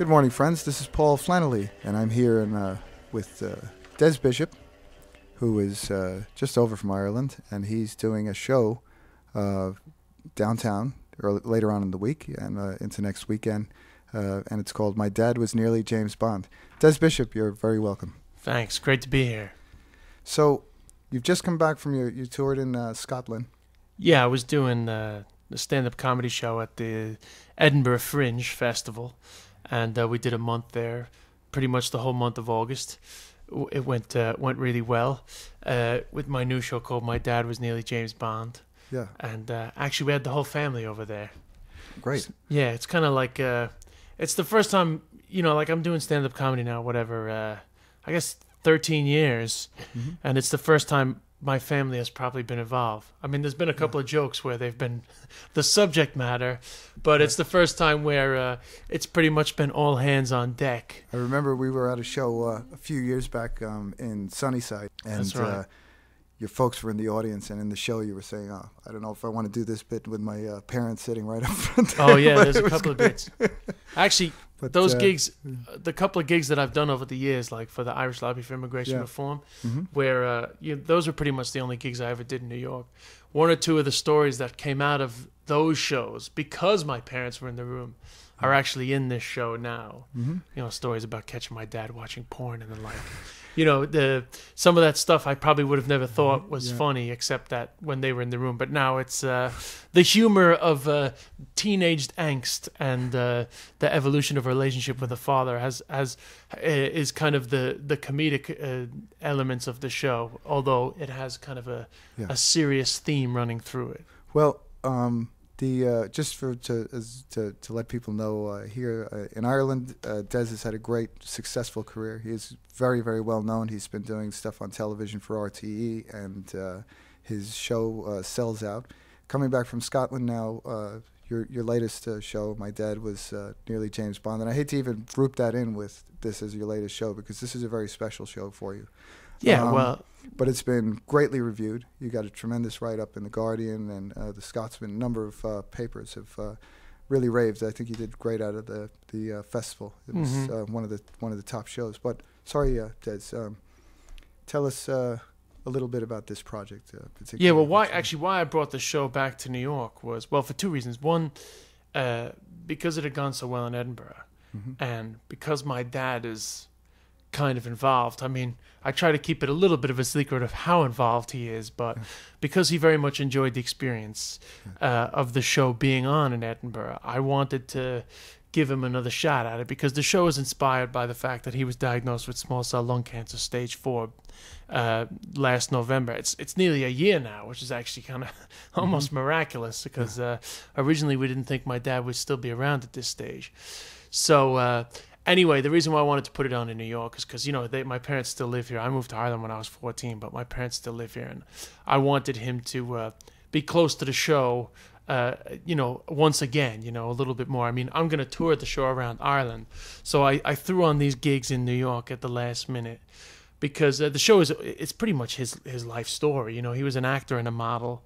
Good morning, friends. This is Paul Flannelly, and I'm here in, uh, with uh, Des Bishop, who is uh, just over from Ireland, and he's doing a show uh, downtown early, later on in the week and uh, into next weekend, uh, and it's called "My Dad Was Nearly James Bond." Des Bishop, you're very welcome. Thanks. Great to be here. So, you've just come back from your you toured in uh, Scotland. Yeah, I was doing uh, the stand-up comedy show at the Edinburgh Fringe Festival, and uh, we did a month there, pretty much the whole month of August. It went uh, went really well uh, with my new show called "My Dad Was Nearly James Bond," Yeah, and uh, actually we had the whole family over there. great. Yeah, it's kind of like uh, it's the first time you know, like I'm doing stand-up comedy now, whatever. Uh, I guess 13 years, Mhm. and it's the first time my family has probably been involved. I mean, there's been a couple of jokes where they've been the subject matter, but it's the first time where uh, it's pretty much been all hands on deck. I remember we were at a show uh, a few years back um, in Sunnyside, and That's right. uh, your folks were in the audience, and in the show you were saying, "Oh, I don't know if I want to do this bit with my uh, parents sitting right up front." Oh yeah, there's a couple of bits. Actually, But, those uh, gigs, the couple of gigs that I've done over the years, like for the Irish Lobby for Immigration Yeah. Reform, mhm. where uh, you, those are pretty much the only gigs I ever did in New York. One or two of the stories that came out of those shows, because my parents were in the room, are actually in this show now. Mhm. You know, stories about catching my dad watching porn and the like. You know, the some of that stuff I probably would have never thought was Yeah. funny, except that when they were in the room. But now it's uh, the humor of uh, teenaged angst and uh, the evolution of a relationship with a father has has is kind of the the comedic uh, elements of the show, although it has kind of a Yeah. a serious theme running through it. Well, um, the uh, just for to as, to to let people know uh, here uh, in Ireland, uh, Des has had a great successful career. He is very very well known. He's been doing stuff on television for RTE, and uh, his show uh, sells out. Coming back from Scotland now, your your latest show, my dad was nearly James Bond, and I hate to even group that in with this as your latest show because this is a very special show for you Yeah, Um, well, but it's been greatly reviewed. You got a tremendous write up in the Guardian and uh, the Scotsman. A number of uh, papers have uh, really raved. I think you did great out of the the uh, festival. It was Mhm. uh, one of the one of the top shows. But sorry, uh, Des, um, tell us uh, a little bit about this project. Uh, particularly. yeah. Well, why actually why I brought the show back to New York was well for two reasons. One, uh, because it had gone so well in Edinburgh. Mhm. and because my dad is kind of involved. I mean i try to keep it a little bit of a secret of how involved he is but because he very much enjoyed the experience uh, of the show being on in edinburgh i wanted to give him another shot at it because the show is inspired by the fact that he was diagnosed with small cell lung cancer stage 4 uh, last november. It's it's nearly a year now which is actually kind of almost miraculous because uh, originally we didn't think my dad would still be around at this stage. So uh, anyway, the reason why I wanted to put it on in New York is because you know they, my parents still live here. I moved to Ireland when I was 14, but my parents still live here, and I wanted him to uh, be close to the show. Uh, you know, once again, you know, a little bit more. I mean, I'm going to tour the show around Ireland, so I, I threw on these gigs in New York at the last minute because uh, the show is it's pretty much his his life story. You know, he was an actor and a model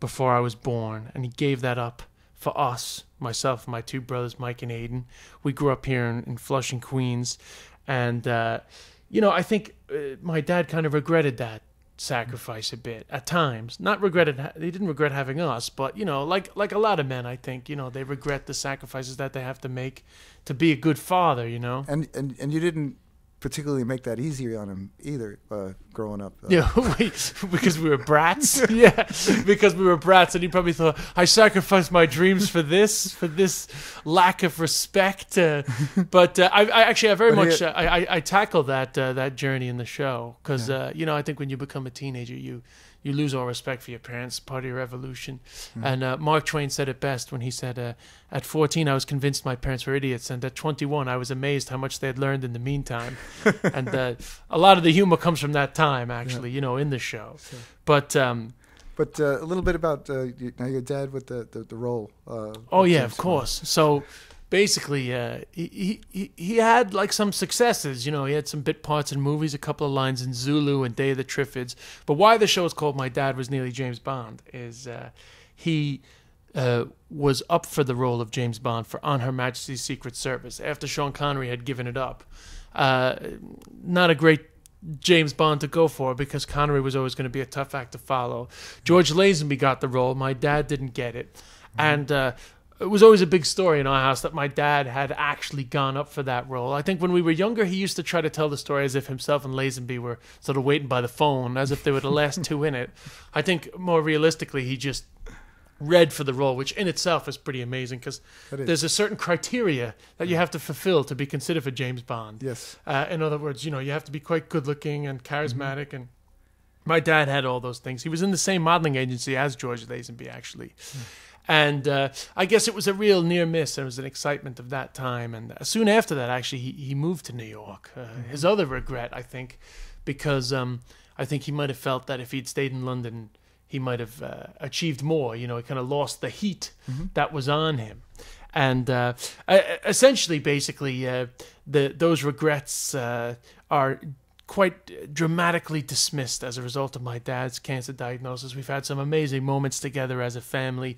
before I was born, and he gave that up for us, myself my two brothers, Mike and Aiden. We grew up here in, in Flushing, Queens, and uh, you know, I think uh, my dad kind of regretted that sacrifice a bit at times. Not regretted he didn't regret having us, but you know, like like a lot of men, I think you know they regret the sacrifices that they have to make to be a good father. You know. And and and you didn't particularly make that easier on him either. Uh, growing up. Uh, Yeah, we, because we were brats. yeah, because we were brats, and he probably thought I sacrificed my dreams for this, for this lack of respect. Uh, but uh, I, I actually, I very But much, uh, I, I, I tackle that uh, that journey in the show because uh, you know I think when you become a teenager, you you lose all respect for your parents, part of your evolution. And uh, Mark Twain said it best when he said, uh, "At 14, I was convinced my parents were idiots, and at 21, I was amazed how much they had learned in the meantime." and uh, a lot of the humor comes from that time, actually, you know, in the show. Sure. But um, But uh, a little bit about uh, now your dad with the the, the role. Uh, oh yeah, of course. So basically, uh, he, he he had like some successes. You know, he had some bit parts in movies, a couple of lines in Zulu and Day of the Triffids. But why the show is called My Dad Was Nearly James Bond is uh, he uh, was up for the role of James Bond for On Her Majesty's Secret Service after Sean Connery had given it up. Uh, not a great James Bond to go for because Connery was always going to be a tough act to follow. George Lazenby got the role. My dad didn't get it, and uh, it was always a big story in our house that my dad had actually gone up for that role. I think when we were younger, he used to try to tell the story as if himself and Lazenby were sort of waiting by the phone, as if they were the last two in it. I think more realistically, he just read for the role, which in itself is pretty amazing because there's a certain criteria that you have to fulfill to be considered for James Bond. Yes. Uh, in other words, you know, you have to be quite good looking and charismatic. And my dad had all those things. He was in the same modeling agency as George Lazenby, actually. And uh, I guess it was a real near miss. There was an excitement of that time. And uh, soon after that, actually, he, he moved to New York. Uh, His other regret, I think, because um, I think he might have felt that if he'd stayed in London, he might have uh, achieved more. You know, he kind of lost the heat that was on him. And uh, essentially, basically, uh, the those regrets uh, are quite dramatically dismissed as a result of my dad's cancer diagnosis. We've had some amazing moments together as a family.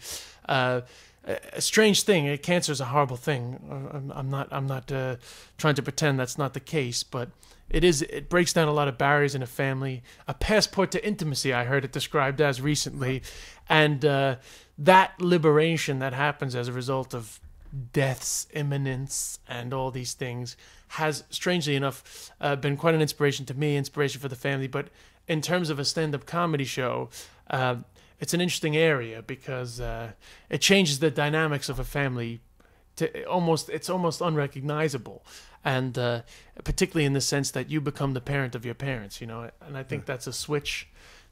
Uh, a strange thing. uh, Cancer is a horrible thing. Uh, I'm, I'm not. I'm not uh, trying to pretend that's not the case, but it is. It breaks down a lot of barriers in a family. A passport to intimacy. I heard it described as recently, and uh, that liberation that happens as a result of death's imminence and all these things has strangely enough uh, been quite an inspiration to me inspiration for the family. But in terms of a stand-up comedy show uh, it's an interesting area because uh, it changes the dynamics of a family to almost it's almost unrecognizable. And uh, particularly in the sense that you become the parent of your parents you know? And i think that's a switch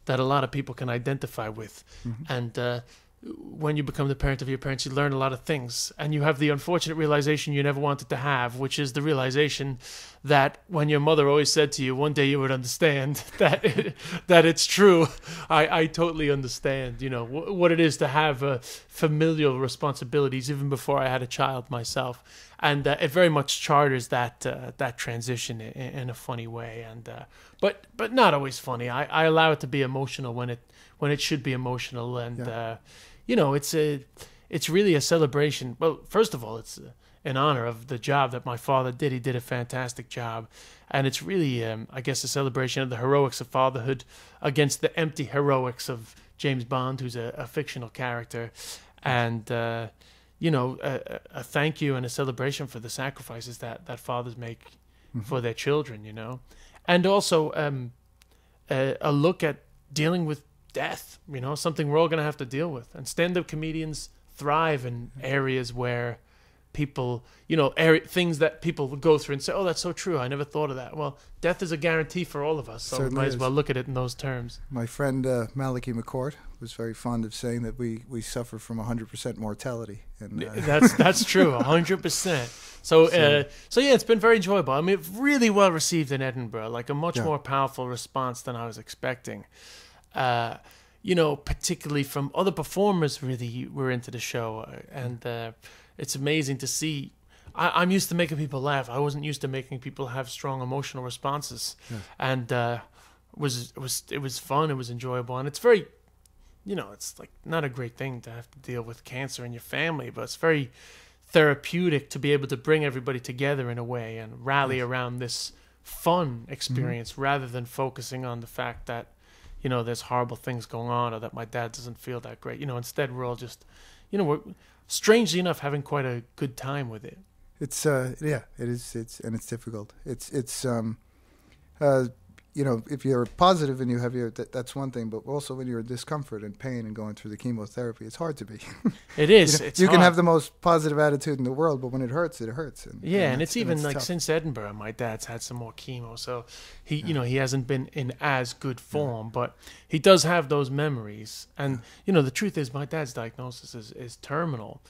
that a lot of people can identify with. And uh, when you become the parent of your parents, you learn a lot of things. And you have the unfortunate realization you never wanted to have, which is the realization that when your mother always said to you, one day you would understand that it, that it's true. I, I totally understand, you know, wh- what it is to have uh, familial responsibilities even before I had a child myself. And uh, it very much charters that uh, that transition in, in a funny way, and uh, but but not always funny. I, I allow it to be emotional when it when it should be emotional, and Yeah. You know, it's a, it's really a celebration. Well, first of all, it's in honor of the job that my father did. He did a fantastic job, and it's really, um, I guess, a celebration of the heroics of fatherhood against the empty heroics of James Bond, who's a, a fictional character, and uh, you know, a, a thank you and a celebration for the sacrifices that that fathers make for their children. You know, and also um, a, a look at dealing with death, you know, something we're all going to have to deal with. And stand up comedians thrive in areas where people, you know, area, things that people would go through and say, oh, that's so true. I never thought of that. Well, death is a guarantee for all of us. So we Certainly might as is. well look at it in those terms. My friend uh, Malachy McCourt was very fond of saying that we, we suffer from 100% mortality. And uh, That's that's true, hundred percent. So, uh, so yeah, it's been very enjoyable. I mean, really well received in Edinburgh. Like a much Yeah. more powerful response than I was expecting. Uh, you know, particularly from other performers, really were into the show, uh, and uh, it's amazing to see. I, I'm used to making people laugh. I wasn't used to making people have strong emotional responses, and uh, was was it was fun. It was enjoyable, and it's very you know, it's like not a great thing to have to deal with cancer in your family, but it's very therapeutic to be able to bring everybody together in a way and rally around this fun experience rather than focusing on the fact that, you know, there's horrible things going on or that my dad doesn't feel that great. You know, instead we're all just, you know, we're strangely enough having quite a good time with it. It's uh yeah, it is it's and it's difficult. It's it's um uh you know, if you're positive and you have your that, that's one thing, but also when you're in discomfort and pain and going through the chemotherapy, it's hard to be. It is. you know, it's you can have the most positive attitude in the world, but when it hurts, it hurts. And, Yeah, and that's- it's even like tough. since Edinburgh, my dad's had some more chemo, so he, you know, he hasn't been in as good form, but he does have those memories. And you know, the truth is, my dad's diagnosis is is terminal,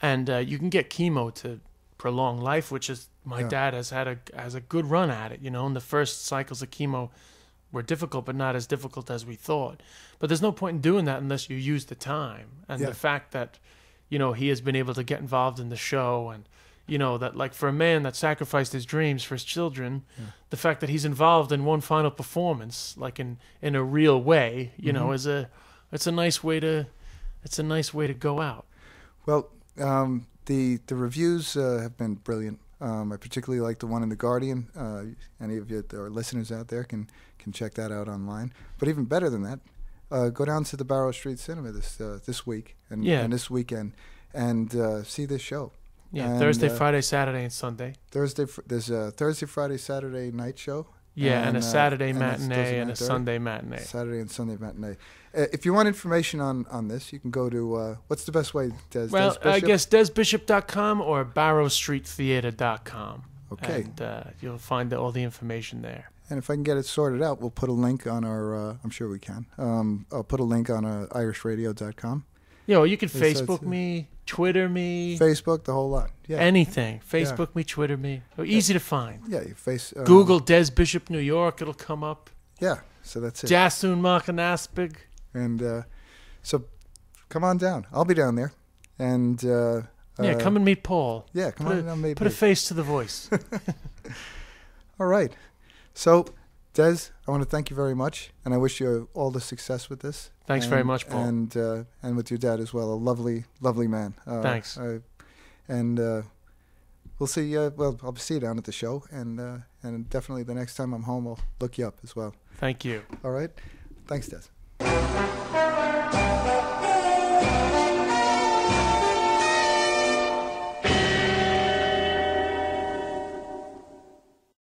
and uh, you can get chemo to prolong life, which is my Yeah. dad has had a has a good run at it. You know, and the first cycles of chemo were difficult, but not as difficult as we thought. But there's no point in doing that unless you use the time. And Yeah. the fact that, you know, he has been able to get involved in the show and, you know, that like for a man that sacrificed his dreams for his children, the fact that he's involved in one final performance, like in, in a real way, you know, is a, it's a nice way to, it's a nice way to go out. Well, um, the the reviews uh, have been brilliant. Um, I particularly like the one in the Guardian. Uh, any of you or listeners out there can can check that out online. But even better than that, uh, go down to the Barrow Street Cinema this uh, this week and, Yeah. and this weekend and uh, see this show. Yeah, And, Thursday, uh, Friday, Saturday, and Sunday. Thursday, there's a Thursday, Friday, Saturday night show. Yeah, and, and, a uh, Saturday and that's matinee Thursday and a? Sunday matinee. Saturday and Sunday matinee. Uh, if you want information on, on this, you can go to uh, what's the best way, Des? Well, Des I guess desbishop.com or barrowstreettheater.com. Okay. And uh, you'll find all the information there. And if I can get it sorted out, we'll put a link on our. Uh, I'm sure we can. Um, I'll put a link on uh, IrishRadio.com, You know, you can Yes, Facebook it. me, Twitter me, Facebook, the whole lot. Yeah, anything. Facebook me, Twitter me. Oh, Easy to find. yeah. You face um, Google Des Bishop New York, it'll come up. Yeah, so that's it. Jasun Makanaspig. and uh, so, come on down. I'll be down there, and uh, Yeah, uh, come and meet Paul. Yeah, come put on a- down. Maybe. Put a face to the voice. All right. So, Des, I want to thank you very much, and I wish you all the success with this. Thanks very much, Paul. And uh, and with your dad as well. A lovely, lovely man. Uh, Thanks. I- and uh, we'll see. Uh, well, I'll see you down at the show, and uh, and definitely the next time I'm home, I'll look you up as well. Thank you. All right. Thanks, Des.